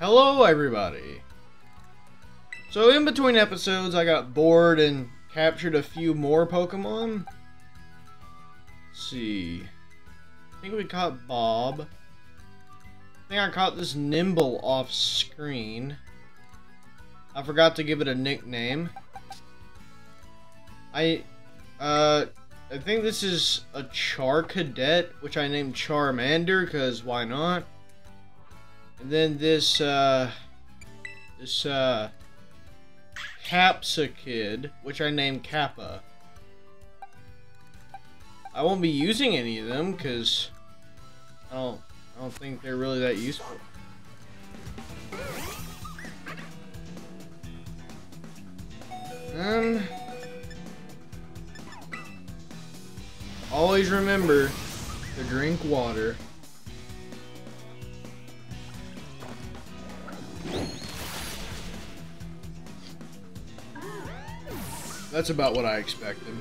Hello, everybody. So, in between episodes, I got bored and captured a few more Pokemon. Let's see. I think we caught Bob. I think I caught this Nymble off screen. I forgot to give it a nickname. I, uh, I think this is a Charcadet, which I named Charmander, because why not? And then this, uh, this, uh, Capsakid, which I named Kappa. I won't be using any of them, because I don't, I don't think they're really that useful. Um... Always remember to drink water. That's about what I expected.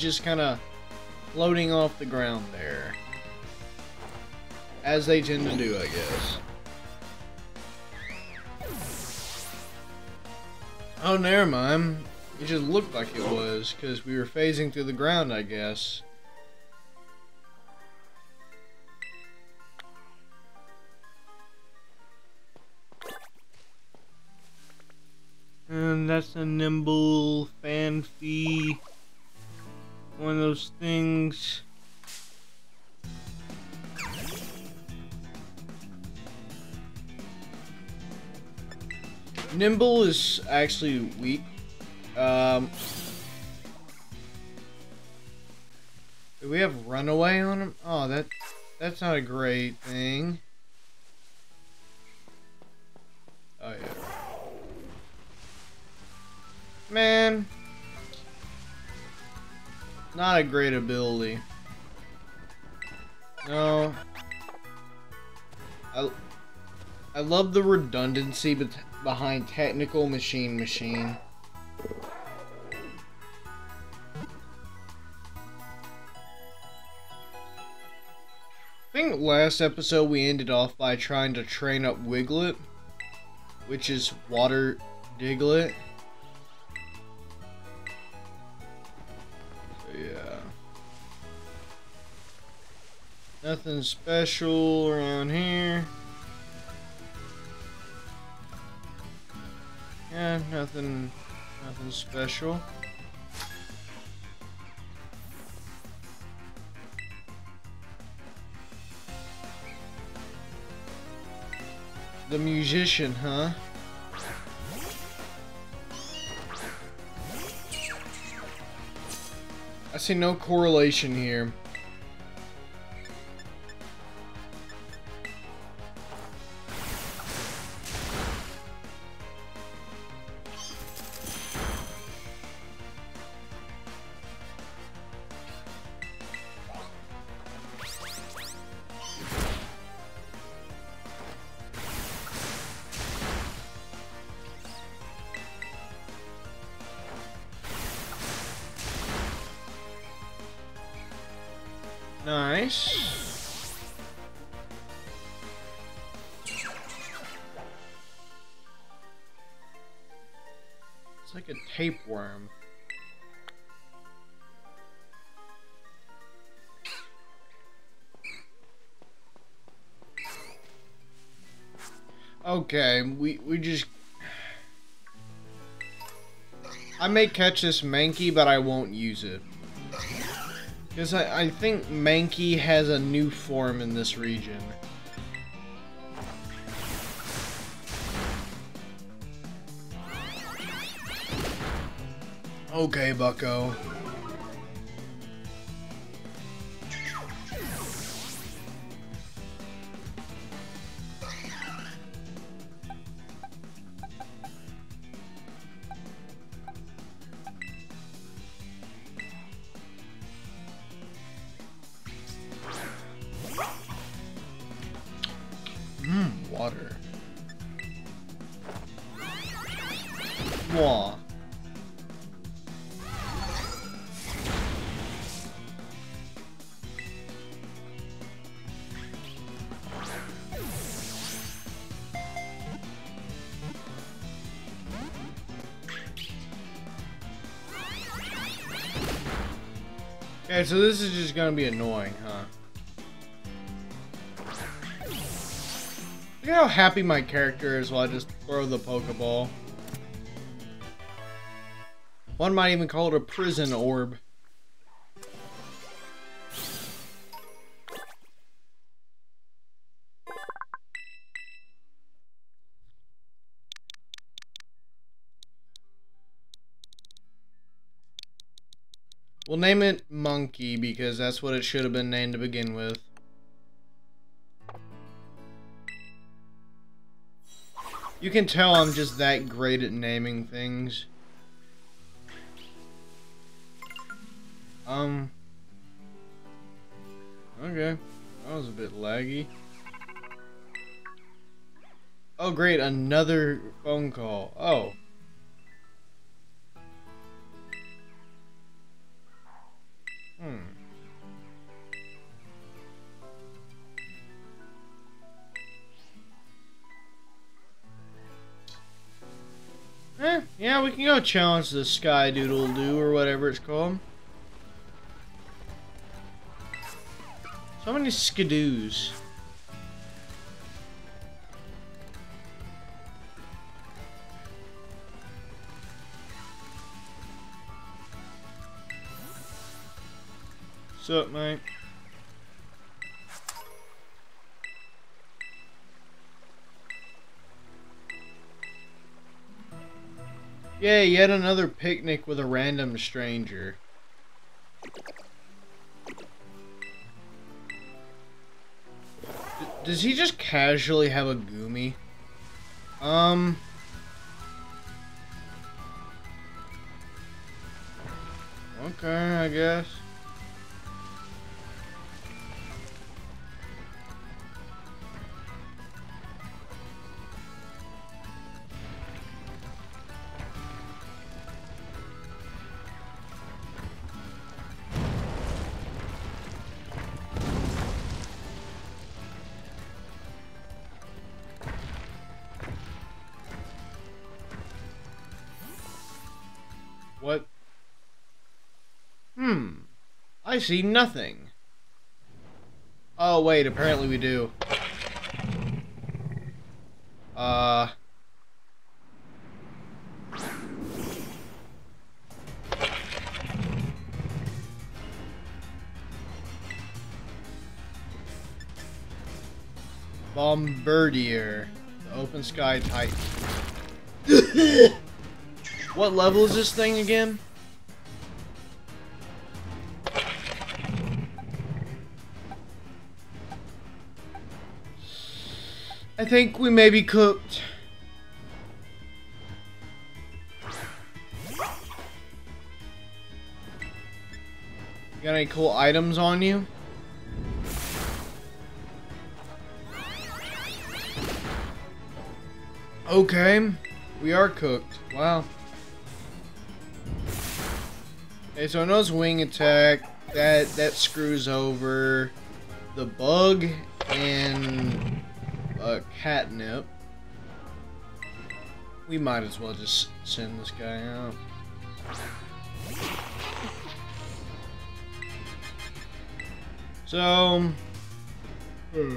Just kind of floating off the ground there. As they tend to do, I guess. Oh, never mind. It just looked like it was, because we were phasing through the ground, I guess. And that's a Nymble Phanpy. One of those things. Nymble is actually weak um, do we have runaway on him? Oh, that that's not a great thing. Not a great ability. No. I I love the redundancy behind technical machine machine. I think last episode we ended off by trying to train up Wiglett, which is Water Diglett. Nothing special around here. Yeah, nothing Nothing special. The musician, huh? I see no correlation here. Nice. It's like a tapeworm. Okay, we, we just... I may catch this Mankey, but I won't use it. Because I, I think Mankey has a new form in this region. Okay, bucko. Okay, so this is just gonna be annoying, huh? Look at how happy my character is while I just throw the Pokeball. One might even call it a prison orb. We'll name it Monkey because that's what it should have been named to begin with. You can tell I'm just that great at naming things. Um. Okay. That was a bit laggy. Oh great, another phone call. Oh. Hmm. Eh, yeah, we can go challenge the Sky Doodle Doo or whatever it's called. So many skidoos. Up, mate? Yeah, yet another picnic with a random stranger. D does he just casually have a Goomy? Um... Okay, I guess. See nothing. Oh, wait, apparently we do. Uh... Bombirdier. The open sky type. what level is this thing again? I think we may be cooked. You got any cool items on you? Okay, we are cooked. Wow. Okay, so I know wing attack. That that screws over the bug and uh, catnip. We might as well just send this guy out. So, hmm.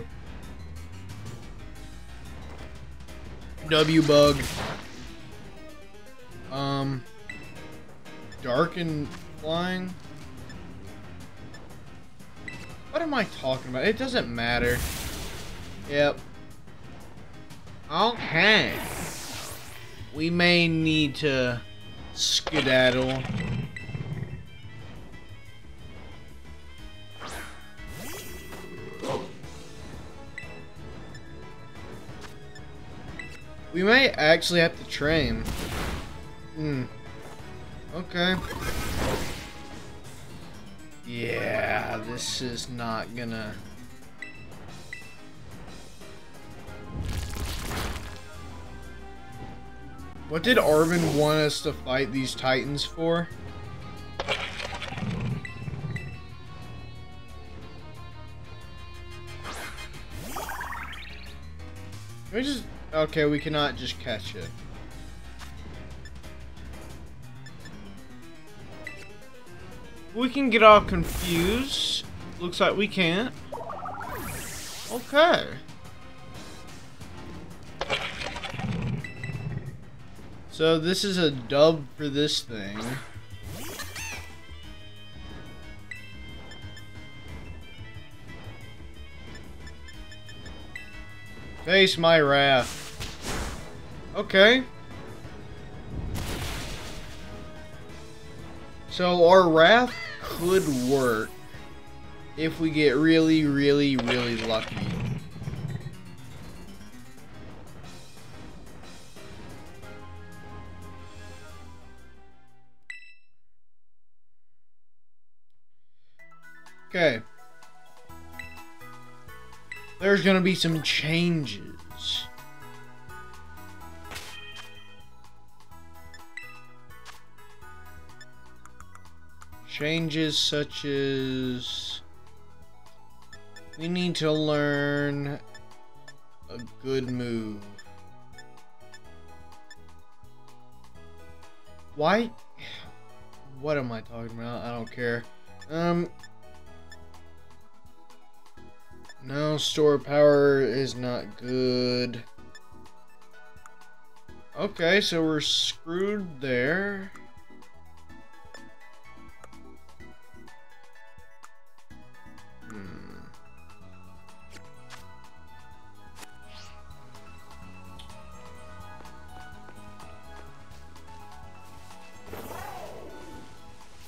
W bug. Um, dark and flying. What am I talking about? It doesn't matter. Yep. Okay. We may need to skedaddle. We may actually have to train. Hmm. Okay. Yeah, this is not gonna... What did Arven want us to fight these titans for? Can we just... Okay, we cannot just catch it. We can get all confused. Looks like we can't. Okay. So this is a dub for this thing. Face my wrath. Okay. So our wrath could work if we get really, really, really lucky. There's gonna be some changes. Changes such as we need to learn a good move. Why? What am I talking about? I don't care. Um. No, store power is not good. Okay, so we're screwed there.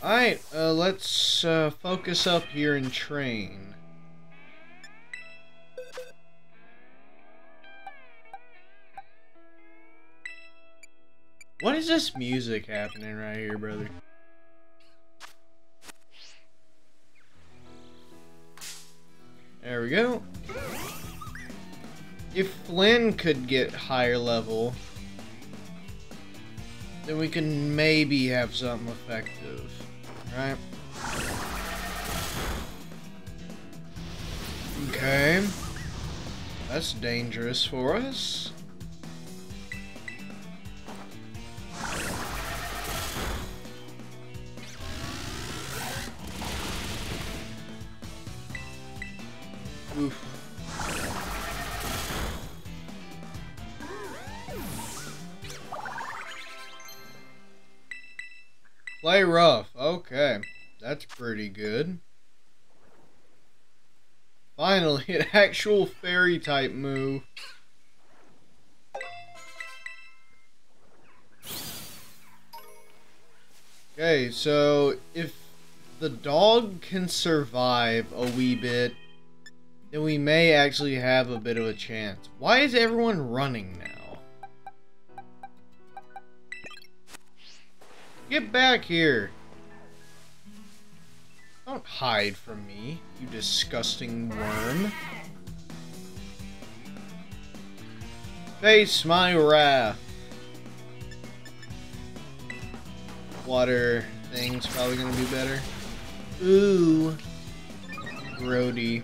Alright, uh, let's uh, focus up here and train. What is this music happening right here, brother? There we go. If Flynn could get higher level, then we can maybe have something effective. Right. Okay. That's dangerous for us. Actual fairy type move. Okay, so if the dog can survive a wee bit, then we may actually have a bit of a chance. Why is everyone running now? Get back here! Don't hide from me, you disgusting worm. Face my wrath. Water thing's probably gonna be better. Ooh. Grody.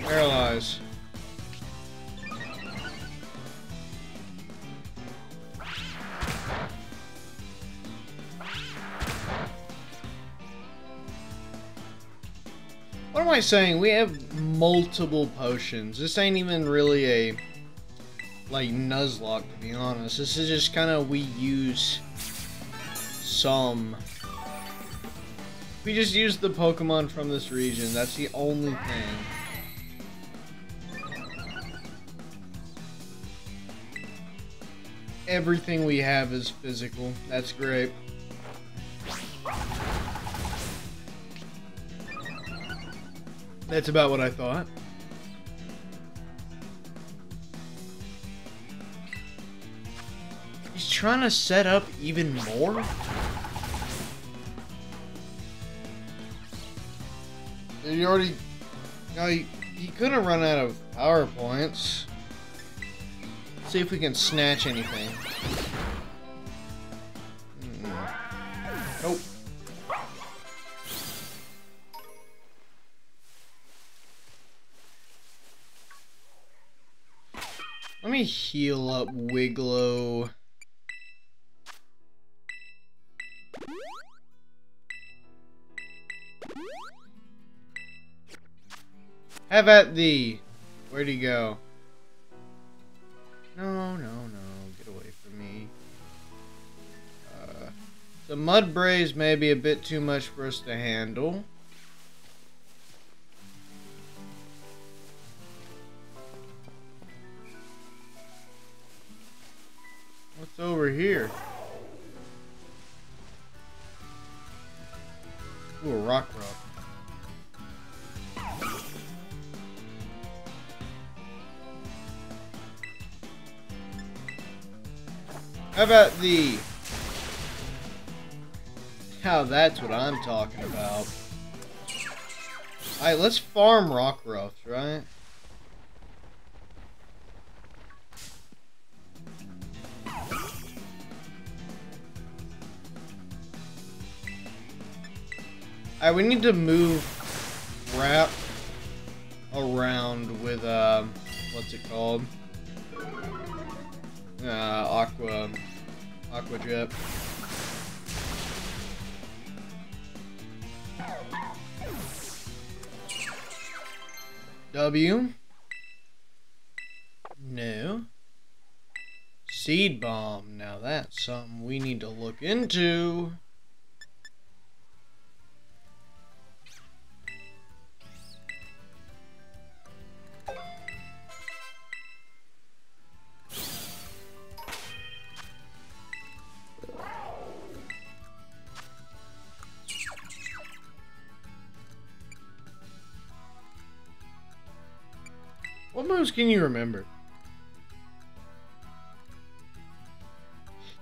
Paralyze. What What am I saying? We have multiple potions. This ain't even really a like Nuzlocke to be honest. This is just kind of we use some. We just use the Pokemon from this region. That's the only thing. Everything we have is physical. That's great. That's about what I thought. He's trying to set up even more? He already... No, he, he couldn't run out of power points. See if we can snatch anything. Mm. Nope. Let me heal up Wigglow. Have at thee. Where'd he go? No, no, no. Get away from me. Uh, the Mudbrays may be a bit too much for us to handle. What's over here? How about the... How that's what I'm talking about. Alright, let's farm rock Rockruffs, right? Alright, we need to move wrap around with, uh, what's it called? Uh, Aqua, Aqua Jet. W. No. Seed Bomb. Now that's something we need to look into. Can you remember?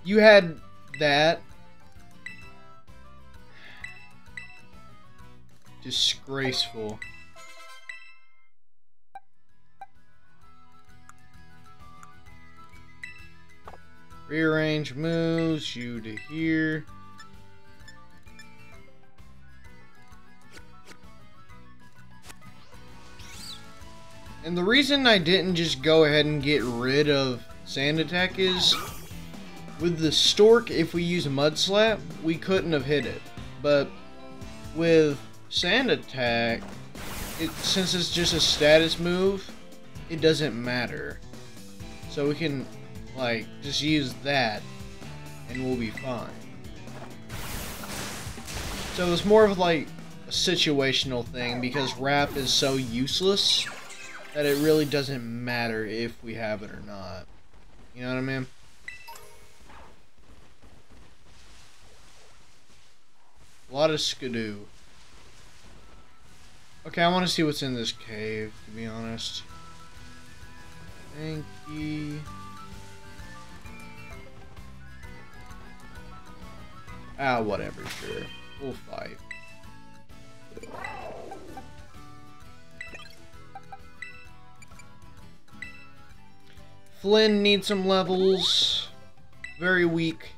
You had that. Disgraceful. Rearrange moves, you to here. And the reason I didn't just go ahead and get rid of Sand Attack is with the Stork, if we use Mud Slap, we couldn't have hit it. But with Sand Attack, it, since it's just a status move, it doesn't matter. So we can, like, just use that and we'll be fine. So it's more of like a situational thing because Wrap is so useless that it really doesn't matter if we have it or not. You know what I mean? A lot of skidoo. Okay, I want to see what's in this cave, to be honest. Thank you. Ah, whatever, sure. We'll fight. Flynn needs some levels. Very weak.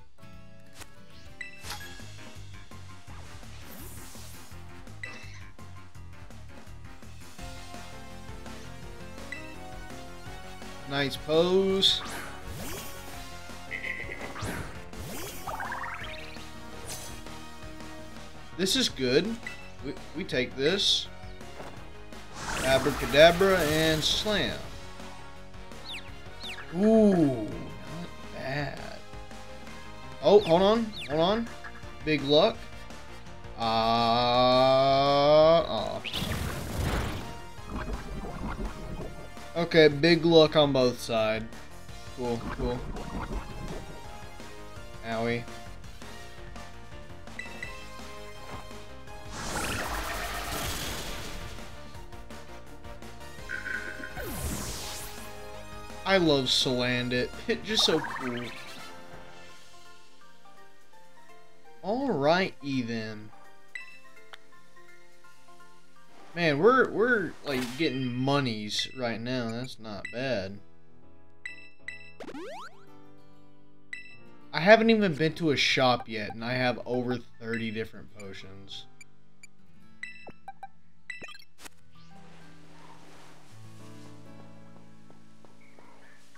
Nice pose. This is good. We, we take this. Abracadabra and slam. Ooh, not bad. Oh, hold on, hold on. Big luck. Uh, oh. Okay, big luck on both sides. Cool, cool. I love Salandit. It's just so cool. Alright, then. Man, we're we're like getting monies right now. That's not bad. I haven't even been to a shop yet, and I have over 30 different potions.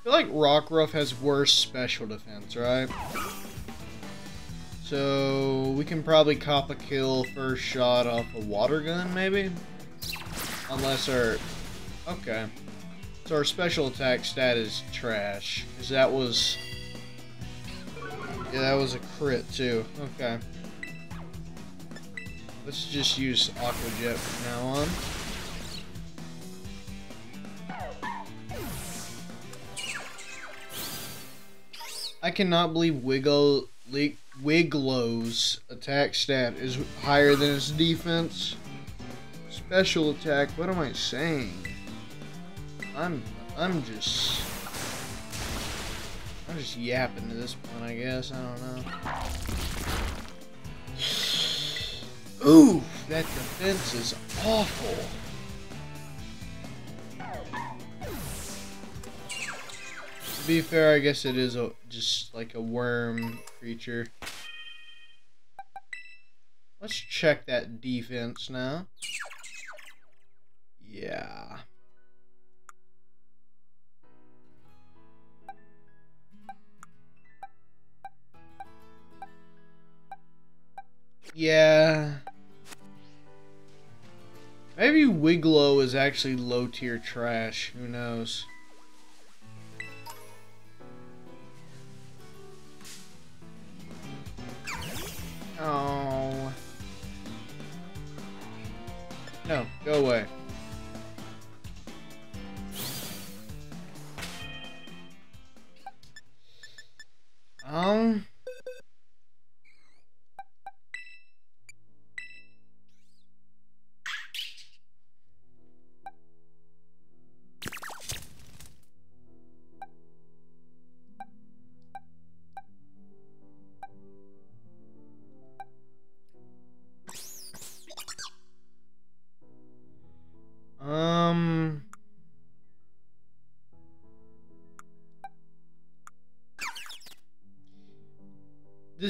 Feel like Rockruff has worse special defense, right? So, we can probably cop a kill first shot off a water gun, maybe? Unless our... Okay. So our special attack stat is trash. Because that was... Yeah, that was a crit, too. Okay. Let's just use Aqua Jet from now on. I cannot believe Wiggle, Wiglow's attack stat is higher than his defense. Special attack, what am I saying? I'm I'm just I'm just yapping to this point, I guess. I don't know. Ooh, that defense is awful. To be fair, I guess it is a just like a worm creature. Let's check that defense now. Yeah. Yeah. Maybe Wiglow is actually low tier trash. Who knows? Oh. No, go away.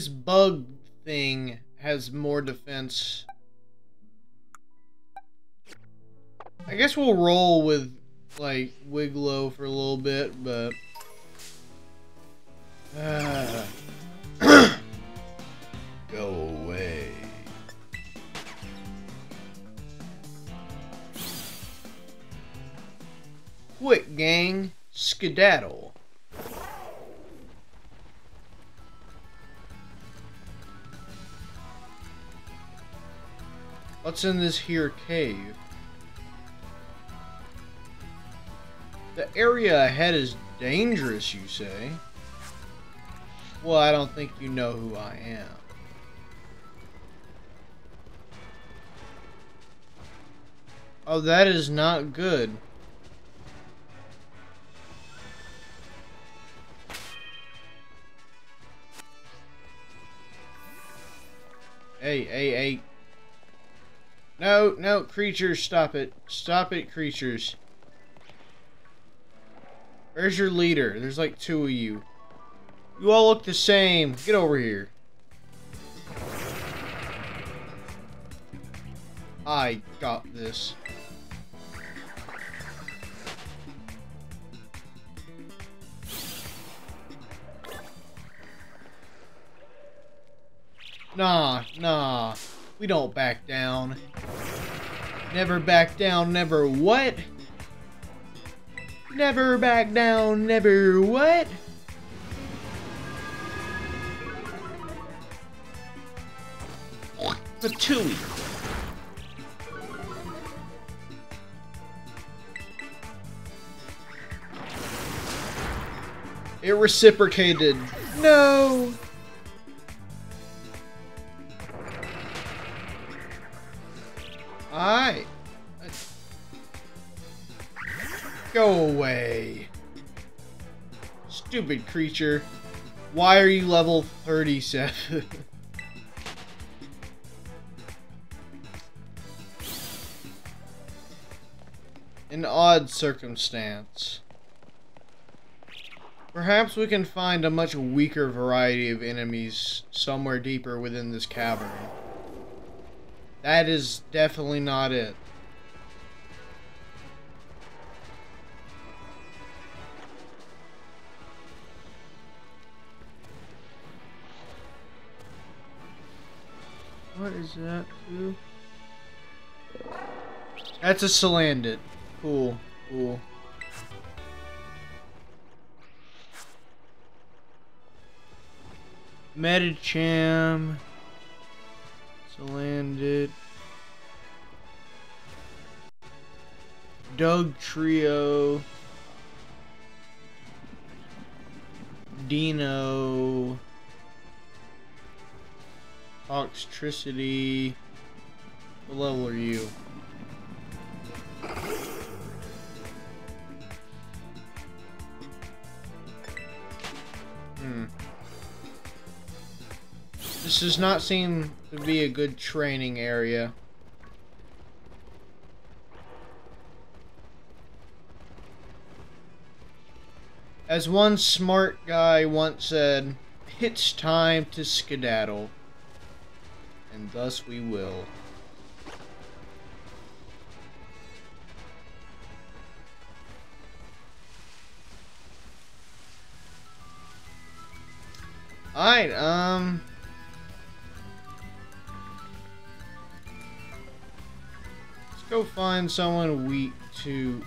This bug thing has more defense. I guess we'll roll with, like, Wiglow for a little bit, but... Uh, go away. Quick, gang. Skedaddle. What's in this here cave? The area ahead is dangerous, you say? Well, I don't think you know who I am. Oh, that is not good. Hey, hey, hey. No, no, creatures, stop it. Stop it, creatures. Where's your leader? There's like two of you. You all look the same. Get over here. I got this. Nah, nah. We don't back down. Never back down, never what? Never back down, never what? Fatui. It reciprocated. No! Go away. Stupid creature. Why are you level 37? An odd circumstance. Perhaps we can find a much weaker variety of enemies somewhere deeper within this cavern. That is definitely not it. What is that? That's a Salandit. Cool, cool. Medicham. Salandit. Dugtrio. Deino. Toxtricity. What level are you? Hmm. This does not seem to be a good training area. As one smart guy once said, it's time to skedaddle. And thus we will. Alright, um... Let's go find someone weak to...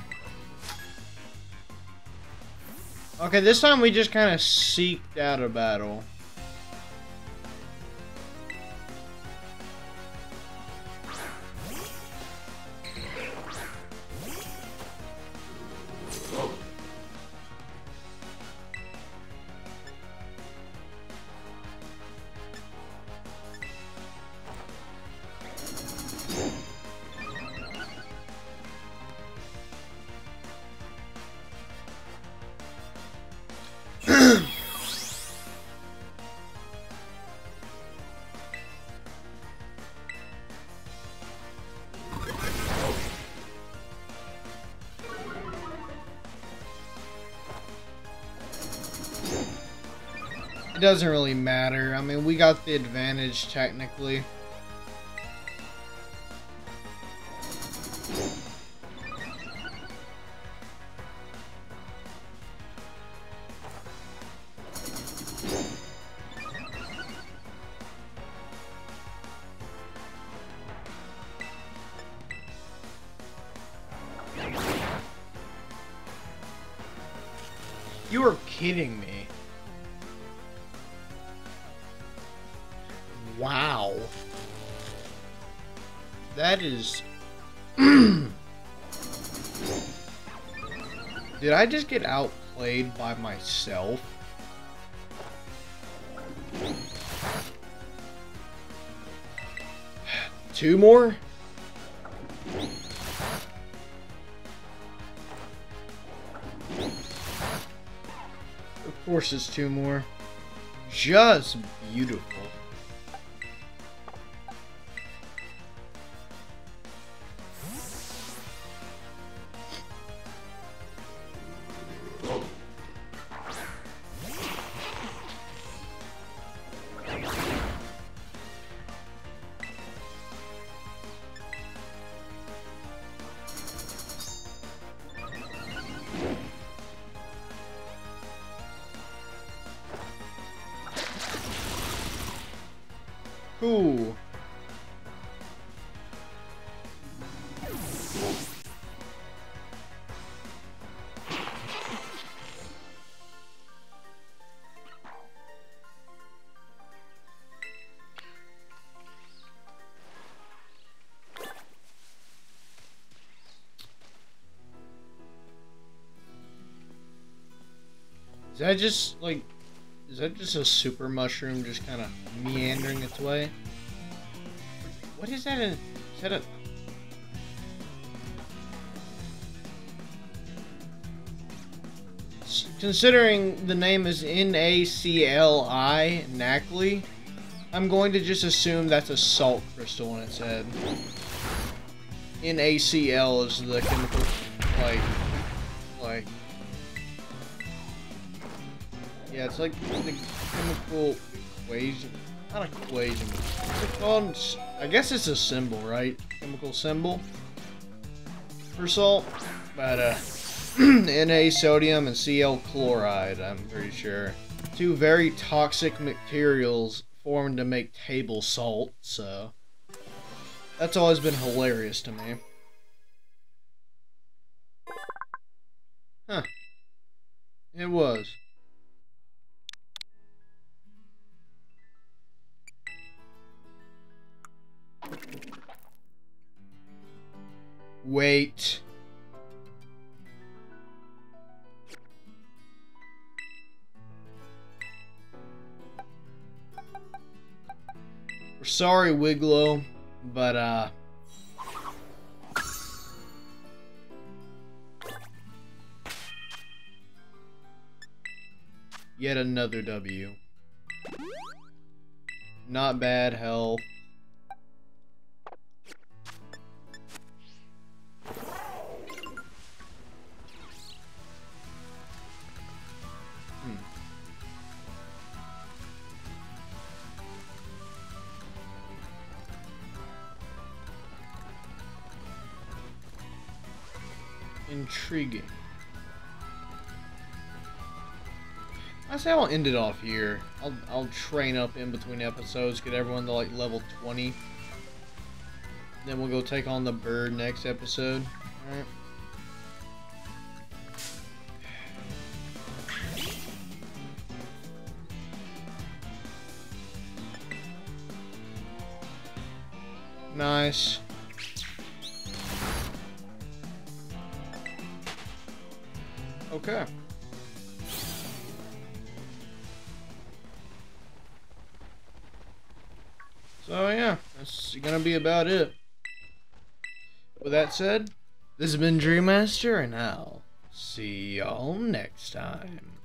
Okay, this time we just kind of seeked out a battle. It doesn't really matter. I mean, we got the advantage technically. That is... Did I just get outplayed by myself? Two more? Of course it's two more. Just beautiful. Is that just like is that just a super mushroom just kind of meandering its way? What is that in is that a Considering the name is N-A-C-L-I, Nacli, I'm going to just assume that's a salt crystal on its head. NaCl is the chemical, like, it's like the chemical equation, not equation, what's it called? I guess it's a symbol, right? Chemical symbol for salt, but, uh, Na sodium and Cl chloride, I'm pretty sure. Two very toxic materials formed to make table salt, so that's always been hilarious to me. Huh. It was. Wait. We're sorry, Wiglo, but, uh... Yet another W. Not bad health. Intriguing. I say I'll end it off here. I'll, I'll train up in between episodes, get everyone to like level 20. Then we'll go take on the bird next episode. Alright. Nice. Be about it. With that said, this has been Dream Master, and I'll see y'all next time.